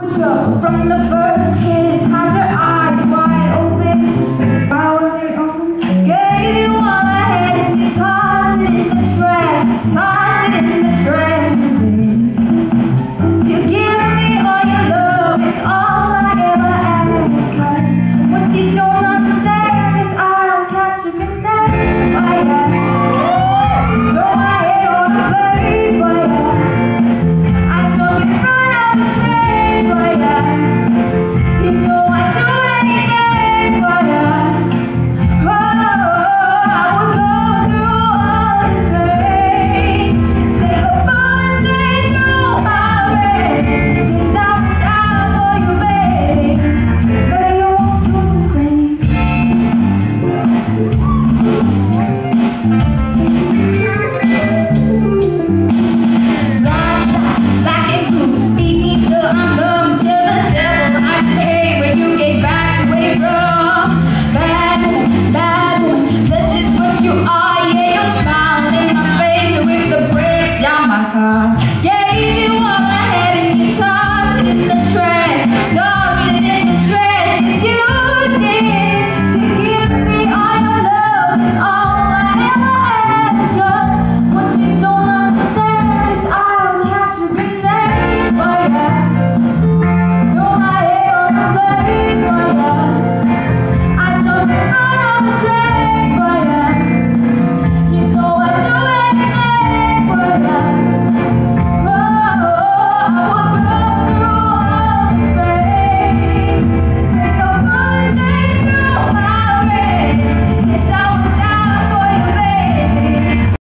From the first kiss